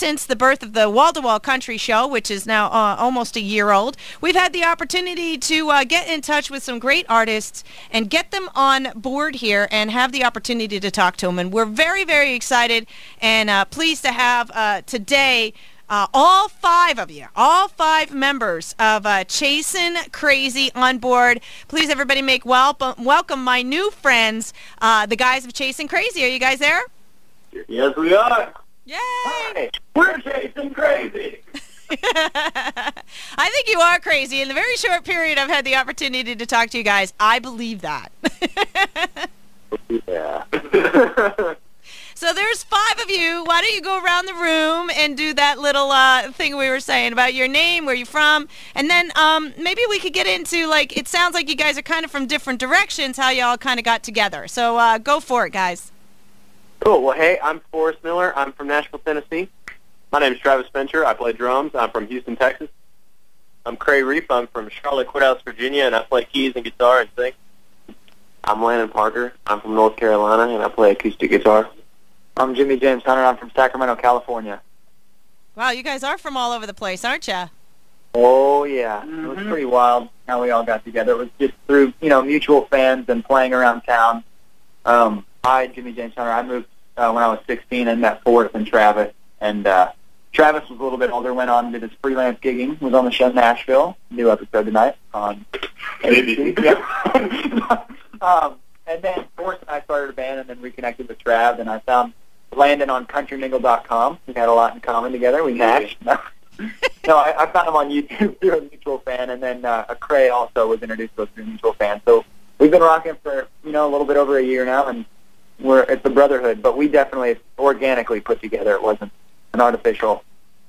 since the birth of the Wall to Wall Country Show, which is now uh, almost a year old, we've had the opportunity to uh, get in touch with some great artists and get them on board here and have the opportunity to talk to them. And we're very, very excited and uh, pleased to have uh, today uh, all five of you, all five members of uh, Chasin' Crazy on board. Please, everybody, make welcome welcome my new friends, uh, the guys of Chasin' Crazy. Are you guys there? Yes, we are. Yay! Hi, we're chasing crazy. I think you are crazy. In the very short period I've had the opportunity to talk to you guys, I believe that. Yeah. so there's five of you. Why don't you go around the room and do that little uh, thing we were saying about your name, where you're from, and then um, maybe we could get into like it sounds like you guys are kind of from different directions. How y'all kind of got together. So uh, go for it, guys. Cool. Well, hey, I'm Forrest Miller. I'm from Nashville, Tennessee. My name is Travis Spencer. I play drums. I'm from Houston, Texas. I'm Cray Reef. I'm from Charlotte Courthouse, Virginia, and I play keys and guitar and sing. I'm Landon Parker. I'm from North Carolina, and I play acoustic guitar. I'm Jimmy James Hunter. I'm from Sacramento, California. Wow, you guys are from all over the place, aren't you? Oh yeah, it was pretty wild how we all got together. It was just through you know mutual fans and playing around town. Um, I, Jimmy James Hunter, I moved uh, when I was 16 and met Forrest and Travis. And uh, Travis was a little bit older, went on and did his freelance gigging, was on the show Nashville, new episode tonight on ABC. Yeah. um, and then Forrest and I started a band and then reconnected with Trav, and I found Landon on countrymingle.com. We had a lot in common together. We matched. no, I, I found him on YouTube through a mutual fan, and then uh, Cray also was introduced to us through a mutual fan. So we've been rocking for you know a little bit over a year now, and we're it's a brotherhood. But we definitely organically put together. It wasn't an artificial,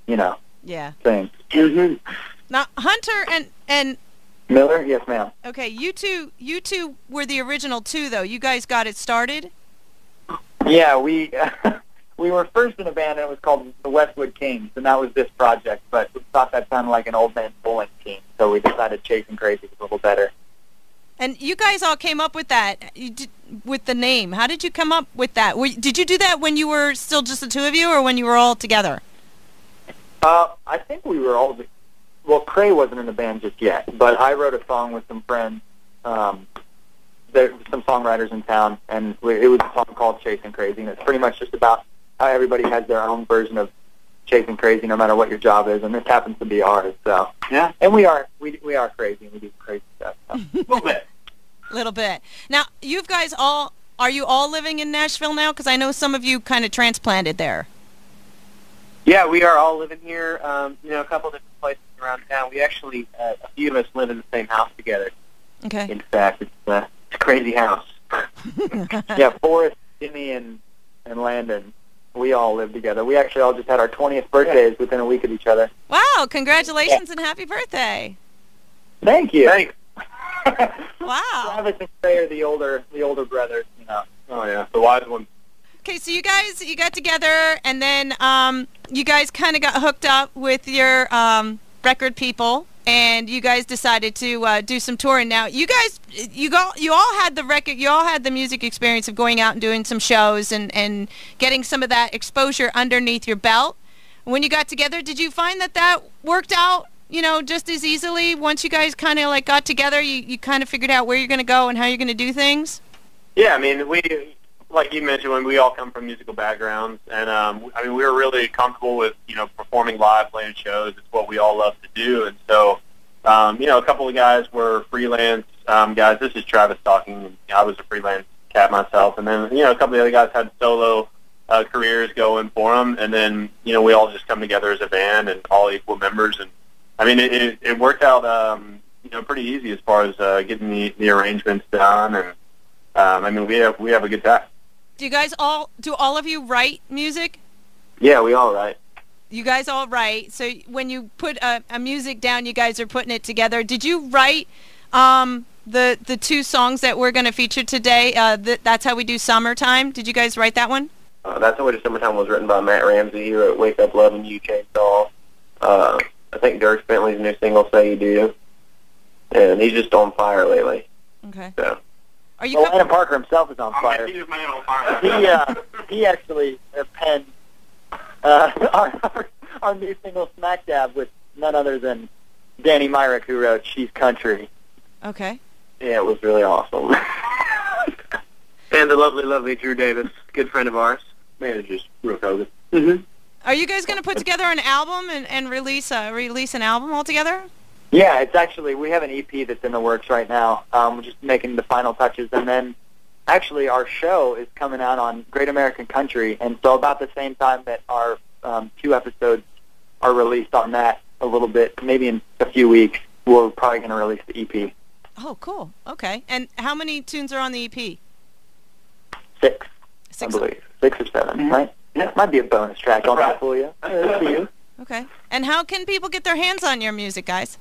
you know, Yeah. thing. Mm-hmm. Now Hunter and and Miller, yes, ma'am. okay, you two you two were the original two though. You guys got it started. Yeah, we we were first in a band and it was called the Westwood Kings, and that was this project. But we thought that sounded like an old man bowling team, so we decided Chasing Crazy was a little better. And you guys all came up with that you did, with the name. How did you come up with that? Were, did you do that when you were still just the two of you, or when you were all together? Uh, I think we were all. Well, Cray wasn't in the band just yet, but I wrote a song with some friends. Um, there some songwriters in town, and we, it was a song called "Chasing Crazy," and it's pretty much just about how everybody has their own version of chasing crazy, no matter what your job is, and this happens to be ours. So Yeah. and we are we we are crazy, and we do crazy stuff. So. A little bit. Now, you guys all are you all living in Nashville now? Because I know some of you kind of transplanted there. Yeah, we are all living here. Um, you know, a couple different places around town. We actually, uh, a few of us live in the same house together. Okay. In fact, it's, uh, it's a crazy house. yeah, Forrest, Jimmy, and and Landon, we all live together. We actually all just had our 20th birthdays within a week of each other. Wow! Congratulations and happy birthday. Thank you. Thanks. Wow. Travis and Trey are the older the older brothers, you know. Oh yeah, the wise ones. Okay, so you guys you got together and then um, you guys kind of got hooked up with your um, record people and you guys decided to uh, do some touring. Now you guys you go you all had the record you all had the music experience of going out and doing some shows and and getting some of that exposure underneath your belt. When you got together, did you find that that worked out? You know, just as easily once you guys kind of like got together, you, you kind of figured out where you're going to go and how you're going to do things. Yeah, I mean, we, like you mentioned, when we all come from musical backgrounds, and um, I mean, we were really comfortable with you know performing live, playing shows. It's what we all love to do, and so um, you know, a couple of guys were freelance um, guys. This is Travis talking. I was a freelance cat myself, and then you know, a couple of the other guys had solo uh, careers going for them, and then you know, we all just come together as a band and all equal members, and I mean, it, it, it worked out. Um, you know, pretty easy as far as uh, getting the, the arrangements done, and um, I mean, we have we have a good time. Do you guys all do all of you write music? Yeah, we all write. You guys all write. So when you put a, a music down, you guys are putting it together. Did you write um, the the two songs that we're going to feature today? Uh, th- that's how we do summertime. Did you guys write that one? Uh, That's the way to summertime was written by Matt Ramsey. He wrote "Wake Up Loving You," Chainsaw. Uh, I think Dierks Bentley's new single "Say You Do," and he's just on fire lately. Okay. So Are you? Well, co- Landon Parker himself is on fire. he's man on fire. He uh, he actually uh, penned uh, our, our our new single "Smack Dab" with none other than Danny Myrick, who wrote "She's Country." Okay. Yeah, it was really awesome. and the lovely, lovely Drew Davis, good friend of ours, manages Brooke Hogan. Mm-hmm. Are you guys going to put together an album and, and release a release an album altogether? Yeah, it's actually we have an EP that's in the works right now. Um, we're just making the final touches, and then actually our show is coming out on Great American Country, and so about the same time that our um, two episodes are released on that, a little bit, maybe in a few weeks, we're probably going to release the EP. Oh, cool. Okay. And how many tunes are on the EP? Six, Six. I believe, six or 7 Mhm. right? Yeah. might be a bonus track. I'll Right. for you. Uh, for you. Okay. And how can people get their hands on your music, guys?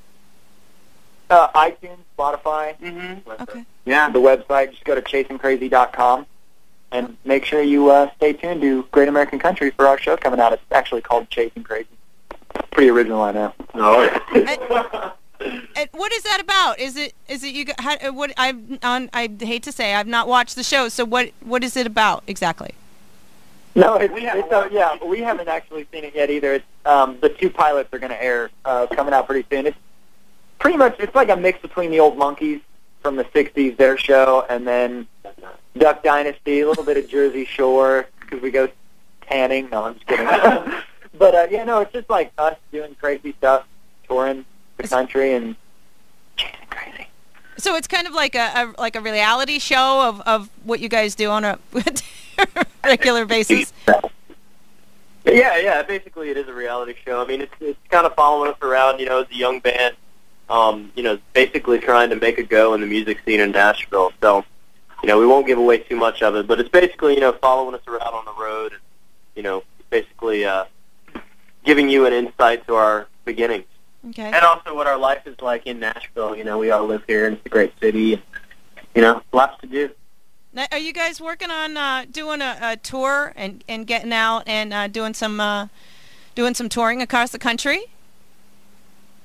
Uh, iTunes, Spotify, Mm-hmm. Okay. Yeah. the website. Just go to chasingcrazy.com and make sure you uh, stay tuned to Great American Country for our show coming out. It's actually called Chasing Crazy. Pretty original, I know. Oh, yeah. And what is that about? Is it is it you? How, uh, what I on I hate to say I've not watched the show. So what what is it about exactly? No, it's, We it's uh, yeah, we haven't actually seen it yet either. It's um, the two pilots are going to air uh, coming out pretty soon. It's pretty much it's like a mix between the old Monkees from the '60s, their show, and then Duck Dynasty, a little bit of Jersey Shore because we go tanning. No, I'm just kidding. but uh, yeah, no, it's just like us doing crazy stuff, touring the Is- country and crazy. So it's kind of like a, a like a reality show of, of what you guys do on a regular basis. Yeah, yeah. Basically, it is a reality show. I mean, it's it's kind of following us around, you know, as a young band. Um, you know, basically trying to make a go in the music scene in Nashville. So, you know, we won't give away too much of it, but it's basically, you know, following us around on the road, and you know, basically uh, giving you an insight to our beginnings. Okay. And also what our life is like in Nashville. You know, we all live here, and it's a great city. And, you know, lots to do. Now, are you guys working on uh, doing a, a tour and, and getting out and uh, doing some uh, doing some touring across the country?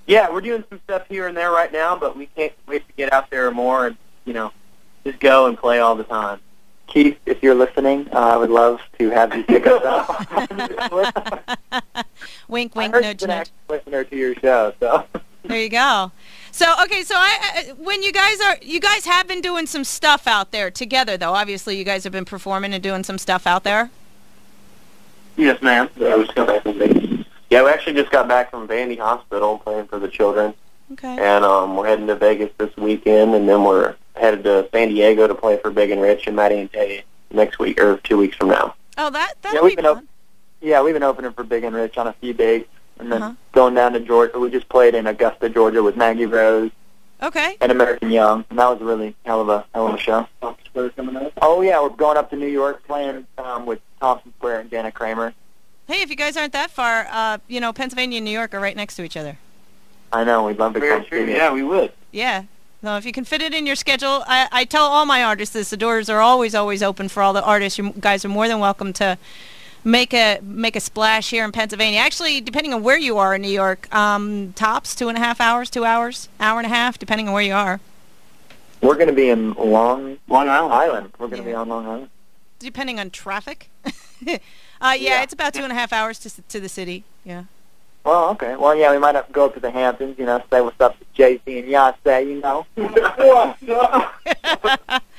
Yeah, we're doing some stuff here and there right now, but we can't wait to get out there more and, you know, just go and play all the time. Keith, if you're listening, uh, I would love to have you pick us up. wink, I wink, heard nudge, you've nudge. listener to your show, so. There you go. So okay, so I, I when you guys are you guys have been doing some stuff out there together though. Obviously, you guys have been performing and doing some stuff out there. Yes, ma'am. Yeah, we just got back from Vegas. Yeah, we actually just got back from Vandy Hospital playing for the children, Okay. and um, we're heading to Vegas this weekend, and then we're headed to San Diego to play for Big and Rich and Matty and Tay next week or two weeks from now. Oh, that that Yeah, we've be been fun. Yeah, we've been opening for Big and Rich on a few dates, and then Uh-huh. going down to Georgia. We just played in Augusta, Georgia, with Maggie Rose Okay. and American Young, and that was a really hell of a hell of a show. Thompson Square coming up. Oh yeah, we're going up to New York playing um, with Thompson Square and Jana Kramer. Hey, if you guys aren't that far, uh, you know, Pennsylvania and New York are right next to each other. I know we'd love to come see you. we would. Yeah. No, if you can fit it in your schedule, I, I tell all my artists this: the doors are always, always open for all the artists. You guys are more than welcome to make a make a splash here in Pennsylvania. Actually, depending on where you are in New York, um, tops two and a half hours, two hours, hour and a half, depending on where you are. We're going to be in Long Long Island. Island. We're going to Yeah. be on Long Island. Depending on traffic. uh, yeah, Yeah. it's about two and a half hours to to the city. Yeah. Well, okay. Well, yeah, we might have to go up to the Hamptons, you know, say what's up to Jay Z and Beyoncé, you know.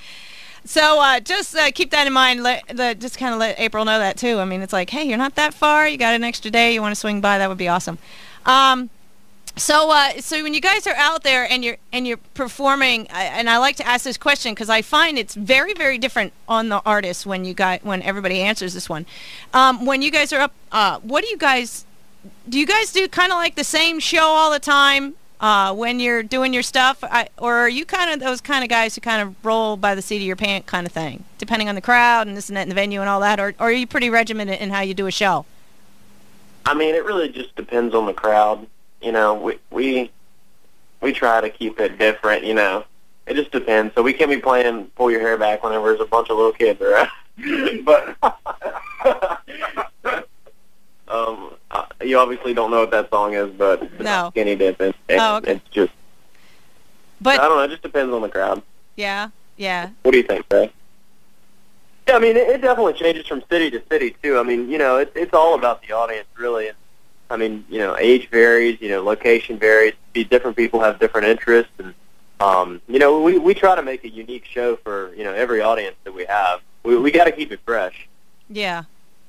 So uh, just uh, keep that in mind. Let, the, just kind of let April know that too. I mean, it's like, hey, you're not that far. You got an extra day. You want to swing by? That would be awesome. Um, so, uh, so when you guys are out there and you're and you're performing, and I like to ask this question because I find it's very, very different on the artists when you got when everybody answers this one. Um, when you guys are up, uh, what do you guys do? You guys do kind of like the same show all the time uh, when you're doing your stuff, I, or are you kind of those kind of guys who kind of roll by the seat of your pants kind of thing, depending on the crowd and this and that and the venue and all that, or, or are you pretty regimented in how you do a show? I mean, it really just depends on the crowd. You know, we we we try to keep it different. You know, it just depends. So we can't be playing "Pull Your Hair Back" whenever there's a bunch of little kids around. but you obviously don't know what that song is, but it's No. Skinny Dipping. It, Oh, okay. It's just But I don't know. It just depends on the crowd. yeah, yeah. What do you think, Ray? Yeah, I mean, it, it definitely changes from city to city too. I mean, you know, it, it's all about the audience, really. I mean, you know, age varies, you know, location varies. Different people have different interests, and um, you know, we we try to make a unique show for you know every audience that we have. We we got to keep it fresh. Yeah.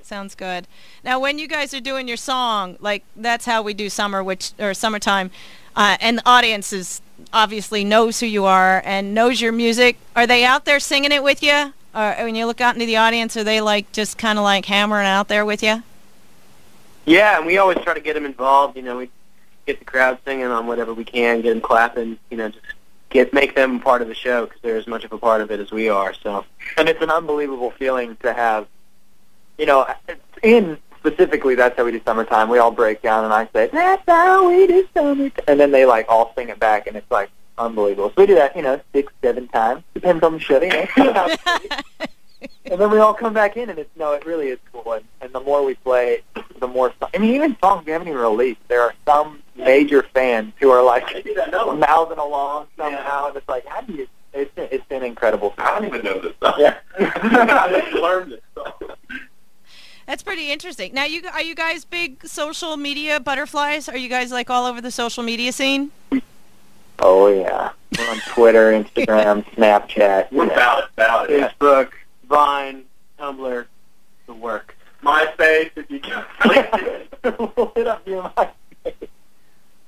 Sounds good. Now, when you guys are doing your song, like that's how we do summer, which or summertime, uh, and the audience is obviously knows who you are and knows your music. Are they out there singing it with you? Or when you look out into the audience, are they like just kind of like hammering out there with you? Yeah, and we always try to get them involved. You know, we get the crowd singing on whatever we can, get them clapping. You know, just get make them part of the show because they're as much of a part of it as we are. So, and it's an unbelievable feeling to have. You know, in specifically, that's how we do summertime. We all break down, and I say, "That's how we do summertime," and then they like all sing it back, and it's like unbelievable. So we do that, you know, six, seven times. Depends on the show, you know. and then we all come back in, and it's no, it really is cool. And, and the more we play, the more. I mean, even songs we haven't even released, there are some major fans who are like mouthing along somehow, and it's like, how do you? It's it's been incredible. I don't even know this stuff. Yeah, I just learned this stuff. That's pretty interesting. Now, you are you guys big social media butterflies? Are you guys like all over the social media scene? Oh yeah, we're on Twitter, Instagram, Snapchat, We're about it, about it. Facebook, Vine, Tumblr, the work. MySpace, if you can. Lit up your MySpace.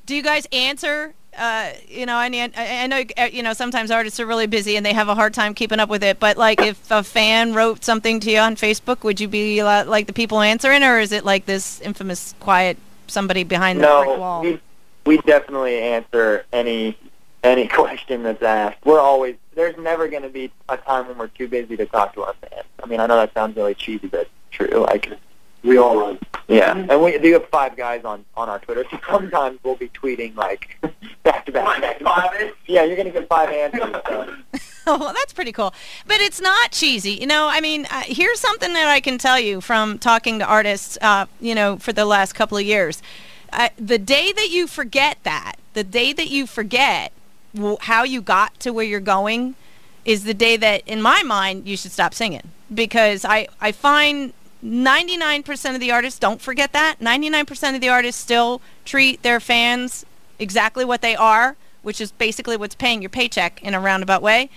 Do you guys answer? Uh, you know, I, I know uh, you know sometimes artists are really busy and they have a hard time keeping up with it. But like, if a fan wrote something to you on Facebook, would you be uh, like the people answering, or is it like this infamous quiet somebody behind the brick wall? we we definitely answer any any question that's asked. We're always there's never going to be a time when we're too busy to talk to our fans. I mean, I know that sounds really cheesy, but it's true. Like We all run. yeah, and we do have five guys on on our Twitter. So sometimes we'll be tweeting like back to back. Five Yeah, you're going to get five answers. So. well, that's pretty cool. But it's not cheesy. You know, I mean, uh, here's something that I can tell you from talking to artists, uh, you know, for the last couple of years. Uh, the day that you forget that, the day that you forget w- how you got to where you're going is the day that, in my mind, you should stop singing. Because I, I find 99% of the artists don't forget that. 99% of the artists still treat their fans exactly what they are, which is basically what's paying your paycheck in a roundabout way.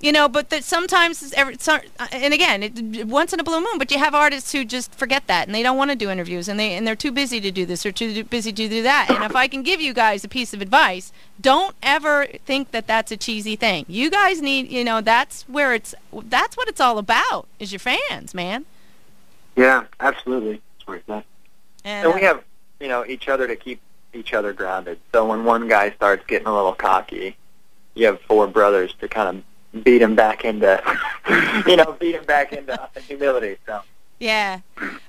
You know, but that sometimes, every, so- uh, and again, it, once in a blue moon, but you have artists who just forget that and they don't want to do interviews and they and they're too busy to do this or too busy to do that. And if I can give you guys a piece of advice, don't ever think that that's a cheesy thing. You guys need, you know, that's where it's that's what it's all about is your fans, man. Yeah, absolutely. And, And we uh, have, you know, each other to keep each other grounded. So when one guy starts getting a little cocky, you have four brothers to kind of beat him back into, you know, beat him back into humility. So Yeah.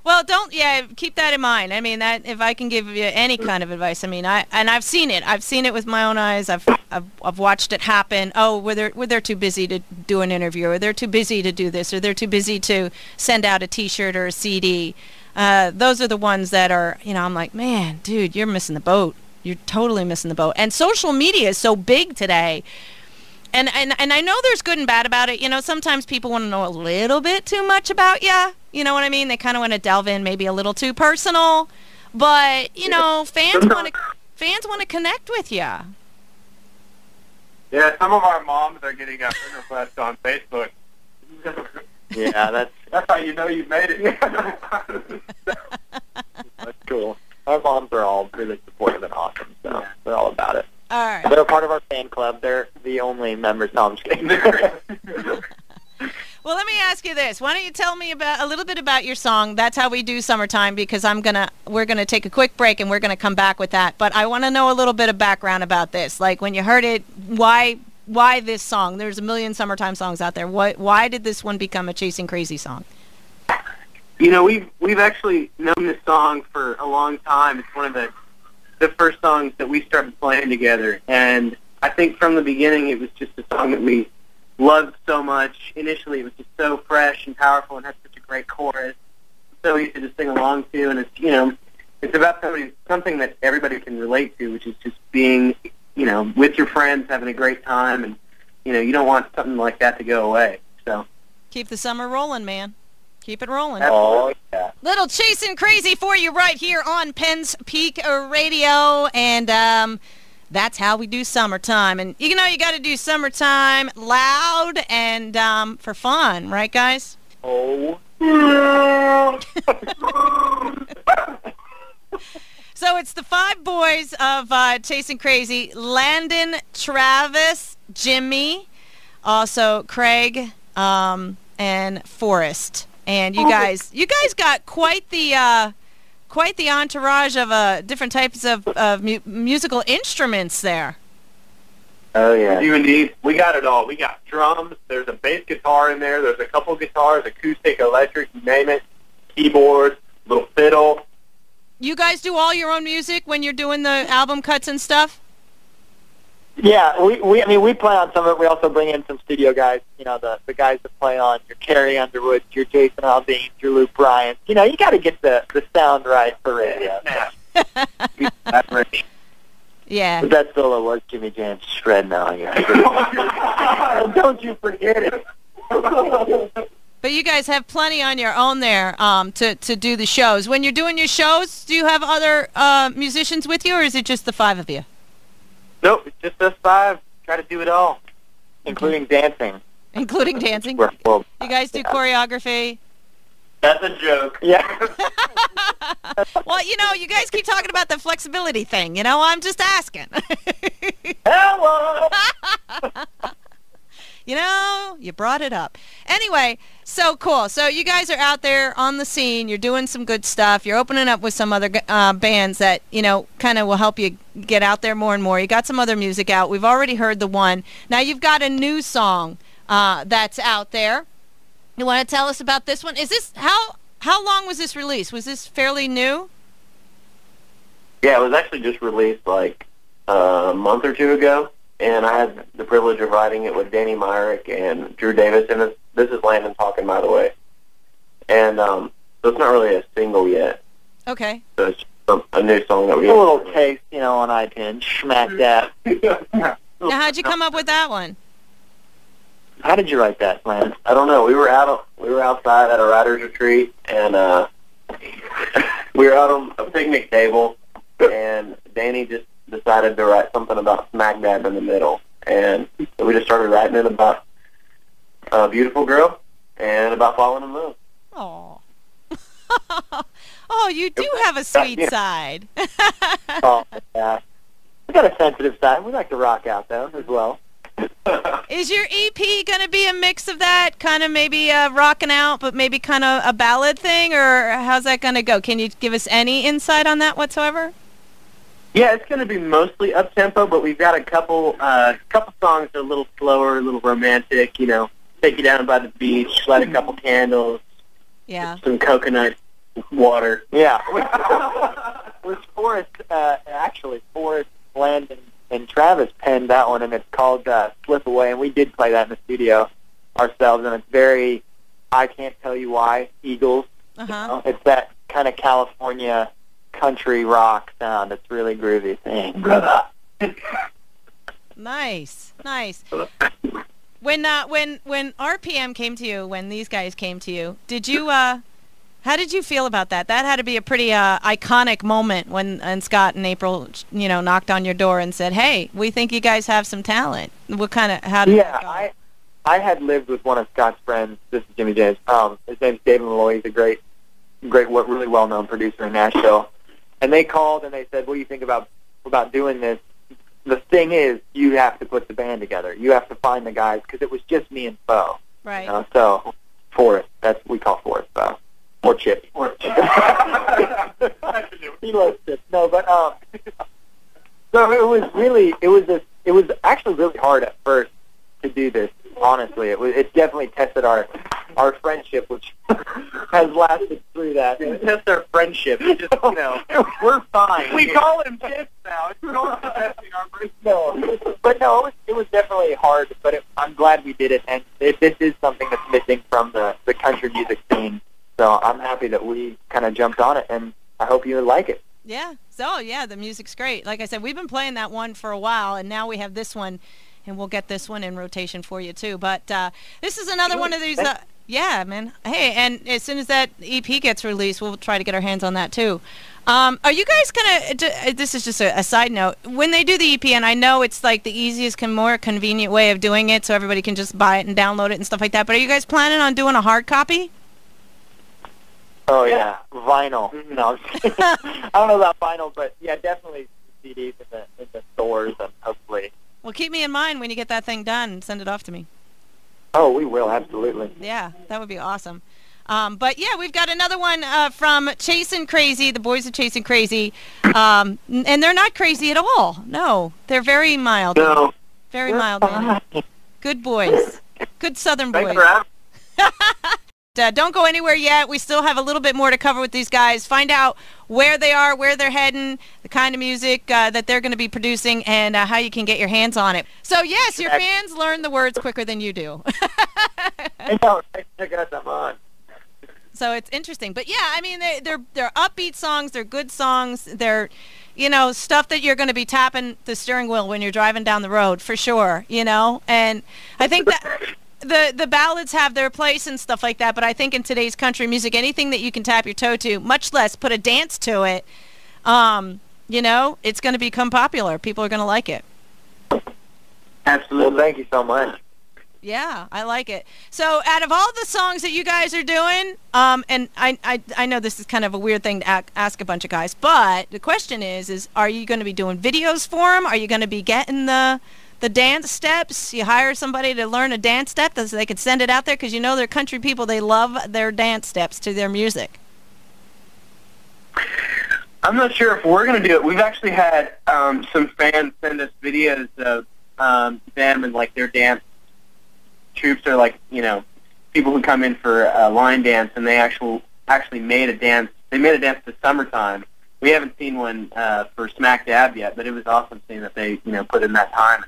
Well, don't yeah, keep that in mind. I mean, that if I can give you any kind of advice, I mean, I and I've seen it. I've seen it with my own eyes. I've I've, I've watched it happen. Oh, where they're they're too busy to do an interview, or they're too busy to do this, or they're too busy to send out a T-shirt or a CD. Uh, those are the ones that are, you know, I'm like, man, dude, you're missing the boat. You're totally missing the boat. And social media is so big today and, and and I know there's good and bad about it. You know, sometimes people want to know a little bit too much about you. You know what I mean? They kind of want to delve in, maybe a little too personal. But you know, fans want to fans want to connect with you. Yeah, some of our moms are getting a friend request on Facebook. yeah, that's That's how you know you've made it. that's cool. Our moms are all really supportive and awesome. So Yeah. they're all about it. All right. They're a part of our fan club. They're the only members. No, I'm just kidding. Well, let me ask you this. Why don't you tell me about a little bit about your song? That's how we do summertime because I'm gonna we're gonna take a quick break and we're gonna come back with that. But I want to know a little bit of background about this. Like when you heard it, why why this song? There's a million summertime songs out there. Why why did this one become a chasing crazy song? You know, we've we've actually known this song for a long time. It's one of the the first songs that we started playing together, and I think from the beginning it was just a song that we loved so much. Initially, it was just so fresh and powerful, and had such a great chorus, so easy to sing along to, and it's you know, it's about somebody something that everybody can relate to, which is just being you know with your friends, having a great time, and you know, you don't want something like that to go away. So. Keep the summer rolling, man. Keep it rolling. Oh yeah. Little chasing crazy for you right here on Penn's Peak Radio, and um, that's how we do summertime. And you know you got to do summertime loud and um, for fun, right, guys? Oh. So it's the five boys of uh, Chasing Crazy: Landon, Travis, Jimmy, also Craig, um, and Forrest. And you guys, you guys got quite the uh, quite the entourage of uh, different types of, of mu- musical instruments there. Oh yeah. You indeed. We got it all. We got drums. There's a bass guitar in there. There's a couple guitars, acoustic, electric, you name it. Keyboards, little fiddle. You guys do all your own music when you're doing the album cuts and stuff. Yeah, we, we I mean we play on some of it. We also bring in some studio guys. You know, the the guys that play on your Carrie Underwood, your Jason Aldean, your Luke Bryan. You know, you got to get the the sound right for radio. That's right. Yeah. But that solo was Jimmy James shredding out here. Don't you forget it. But you guys have plenty on your own there um, to, to do the shows. When you're doing your shows, do you have other uh, musicians with you, or is it just the five of you? Nope, it's just us five. Try to do it all, including dancing. Including dancing? We're- well, You guys do yeah. choreography? That's a joke. Yeah. Well, you know, you guys keep talking about the flexibility thing. You know, I'm just asking. Hello. you know, you brought it up. Anyway, so cool. So you guys are out there on the scene. You're doing some good stuff. You're opening up with some other uh, bands that you know kind of will help you get out there more and more. You got some other music out. We've already heard the one. Now you've got a new song uh, that's out there. You want to tell us about this one? Is this how how long was this released? Was this fairly new? Yeah, it was actually just released like a month or two ago, and I had the privilege of writing it with Danny Myrick and Drew Davis, and this, this is Landon talking, by the way. And um, so it's not really a single yet. Okay. So it's a, a new song that we a little taste, you know, on iTunes. Smack that. Now how'd you come up with that one? How did you write that, Lance? I don't know. We were out. We were outside at a writers retreat, and uh, we were out on a picnic table, and Danny just decided to write something about smack dab in the middle, and so we just started writing it about a beautiful girl and about falling in love. Oh. oh, you do have a sweet Yeah. side. Oh, yeah. We got a sensitive side. We like to rock out, though, as well. Is your EP going to be a mix of that, kind of maybe uh, rocking out, but maybe kind of a ballad thing, or how's that going to go? Can you give us any insight on that whatsoever? Yeah, it's going to be mostly up tempo, but we've got a couple uh, couple songs that are a little slower, a little romantic. You know, take you down by the beach, light a couple candles, Yeah. some coconut water. Yeah. was Forrest, uh, actually, Forrest, Landon, and Travis penned that one, and it's called uh, Slip Away, and we did play that in the studio ourselves, and it's very, I can't tell you why, Eagles. Uh You know? It's that kind of California country rock sound. It's really groovy thing, brother. Nice, nice. When uh, when when RPM came to you, when these guys came to you, did you uh, how did you feel about that? That had to be a pretty uh, iconic moment when and Scott and April, you know, knocked on your door and said, "Hey, we think you guys have some talent." What kind of how did Yeah? I I had lived with one of Scott's friends. This is Jimmy James. Um, his name's David Malloy. He's a great, great, what really well known producer in Nashville. And they called and they said, "What do you think about about doing this?" The thing is, you have to put the band together. You have to find the guys because it was just me and Bo. right. You know? So Forrest, that's we call Forrest Bo or Chip. Or Chip. he loves Chip. No, but um, so it was really it was a it was actually really hard at first to do this. Honestly, it was it definitely tested our our friendship, which has lasted through that. Test our friendship. It's Just you know, we're fine. we call him Chips now. It's no testing our friendship. no, but no, it was it was definitely hard. But it, I'm glad we did it, and it, this is something that's missing from the the country music scene. So I'm happy that we kind of jumped on it, and I hope you like it. Yeah. So yeah, the music's great. Like I said, we've been playing that one for a while, and now we have this one, and we'll get this one in rotation for you too. But uh, this is another one of these. Uh, Yeah, man. Hey, and as soon as that EP gets released, we'll try to get our hands on that too. Um, are you guys gonna? This is just a, a, side note. When they do the EP, and I know it's like the easiest, and more convenient way of doing it, so everybody can just buy it and download it and stuff like that. But are you guys planning on doing a hard copy? Oh yeah, vinyl. Mm-hmm. No, I don't know about vinyl, but yeah, definitely CDs in the in the stores and hopefully. Well, keep me in mind when you get that thing done. Send it off to me. Oh, we will absolutely. Yeah, that would be awesome. Um, but yeah, we've got another one uh, from Chasing Crazy. The boys are Chasing Crazy, um, and they're not crazy at all. No, they're very mild. No, very mild. Good boys. Good Southern boys. Uh, don't go anywhere yet. We still have a little bit more to cover with these guys. Find out where they are, where they're heading, the kind of music uh, that they're going to be producing, and uh, how you can get your hands on it. So, yes, your fans learn the words quicker than you do. I know. I got them on. So it's interesting, but yeah, I mean they, they're they're upbeat songs, they're good songs, they're you know stuff that you're going to be tapping the steering wheel when you're driving down the road for sure, you know. And I think that the the ballads have their place and stuff like that, but I think in today's country music, anything that you can tap your toe to, much less put a dance to it, um, you know, it's going to become popular. People are going to like it. Absolutely. Well, thank you so much. Yeah, I like it. So, out of all the songs that you guys are doing, um, and I, I, I know this is kind of a weird thing to ask a bunch of guys, but the question is, is are you going to be doing videos for them? Are you going to be getting the the dance steps? You hire somebody to learn a dance step so they can send it out there because you know they're country people. They love their dance steps to their music. I'm not sure if we're going to do it. We've actually had um, some fans send us videos of um, them and like their dance troops are like you know people who come in for a line dance and they actual actually made a dance. They made a dance to summertime. We haven't seen one uh, for Smack Dab yet, but it was awesome seeing that they you know put in that time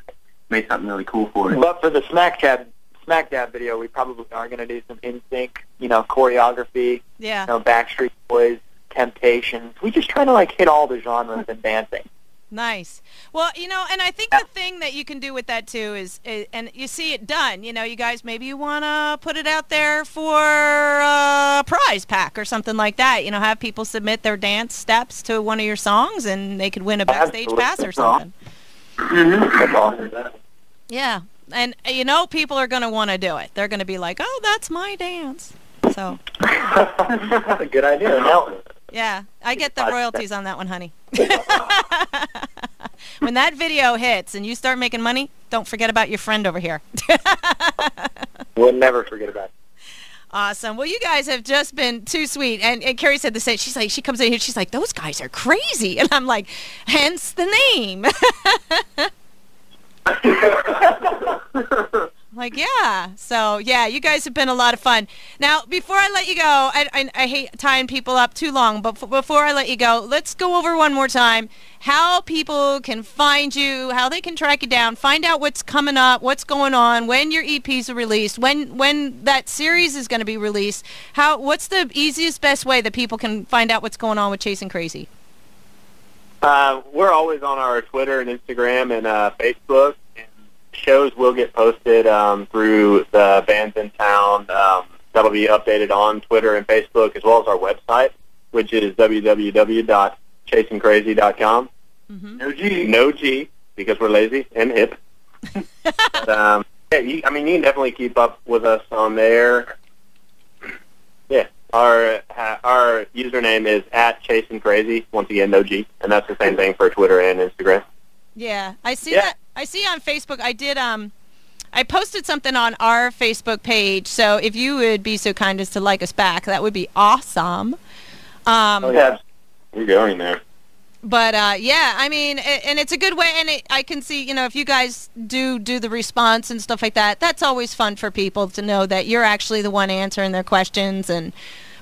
and made something really cool for it. But for the Smack Dab Smack Dab video, we probably are going to do some in sync, you know, choreography. Yeah. You know, Backstreet Boys, Temptations. We just try to like hit all the genres in dancing. Nice. Well, you know, and I think the thing that you can do with that too is, is and you see it done. You know, you guys maybe you want to put it out there for a prize pack or something like that. You know, have people submit their dance steps to one of your songs, and they could win a backstage Absolutely. pass or something. Mm-hmm. Yeah, and you know, people are going to want to do it. They're going to be like, "Oh, that's my dance." So. that's a good idea. Now, yeah, I get the royalties on that one, honey. when that video hits and you start making money, don't forget about your friend over here. we'll never forget about it. Awesome. Well, you guys have just been too sweet. And, and Carrie said the same. She's like, she comes in here, she's like, those guys are crazy. And I'm like, hence the name. Like, yeah. So, yeah, you guys have been a lot of fun. Now, before I let you go, I, I, I hate tying people up too long, but before I let you go, let's go over one more time how people can find you, how they can track you down, find out what's coming up, what's going on, when your EPs are released, when when that series is going to be released. How what's the easiest best way that people can find out what's going on with Chasing Crazy? Uh, we're always on our Twitter and Instagram and uh, Facebook shows will get posted um, through the bands in town. Um, that'll be updated on Twitter and Facebook as well as our website, which is www.chasingcrazy.com. Mm-hmm. No G. No G, because we're lazy and hip. but, um, yeah, you, I mean, you can definitely keep up with us on there. Yeah, our our username is at Chasing Crazy. Once again, no G, and that's the same thing for Twitter and Instagram. Yeah, I see yeah. that. I see on Facebook. I did. Um, I posted something on our Facebook page. So if you would be so kind as to like us back, that would be awesome. Um, oh yeah, we're going there. But uh, yeah, I mean, and it's a good way, and it, I can see, you know, if you guys do do the response and stuff like that, that's always fun for people to know that you're actually the one answering their questions and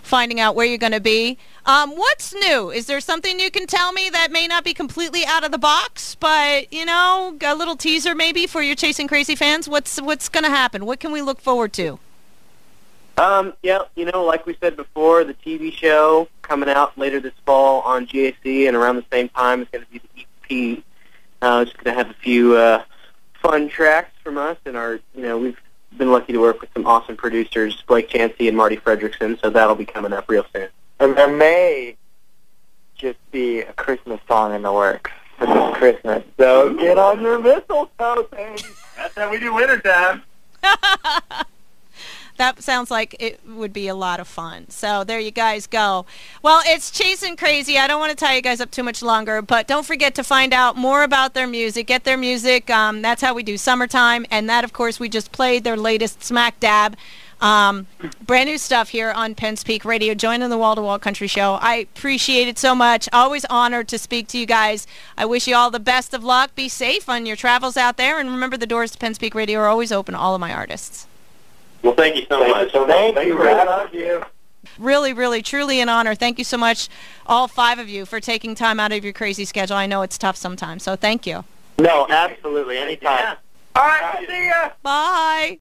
finding out where you're going to be. Um, what's new? Is there something you can tell me that may not be completely out of the box, but you know, a little teaser maybe for your Chasing Crazy fans? What's what's going to happen? What can we look forward to? Um, yeah, you know, like we said before, the TV show coming out later this fall on GAC, and around the same time is going to be the EP. Uh, it's going to have a few uh, fun tracks from us, and our, you know, we've been lucky to work with some awesome producers, Blake Chancey and Marti Frederiksen. So that'll be coming up real soon. And there may just be a Christmas song in the works for this Christmas. So get on your mistletoe thing. That's how we do wintertime. that sounds like it would be a lot of fun. So there you guys go. Well, it's Chasing Crazy. I don't want to tie you guys up too much longer, but don't forget to find out more about their music. Get their music. Um, that's how we do summertime. And that, of course, we just played their latest Smack Dab. Um, brand new stuff here on Penn's Peak Radio. Joining the Wall to Wall Country Show. I appreciate it so much. Always honored to speak to you guys. I wish you all the best of luck. Be safe on your travels out there. And remember, the doors to Penn's Peak Radio are always open to all of my artists. Well, thank you so Thank much. you so. Thank, Thank you. you, very Brad. much. you. Really, really, truly an honor. Thank you so much, all five of you, for taking time out of your crazy schedule. I know it's tough sometimes, so thank you. No, absolutely. Anytime. Yeah. All right, see ya. Bye.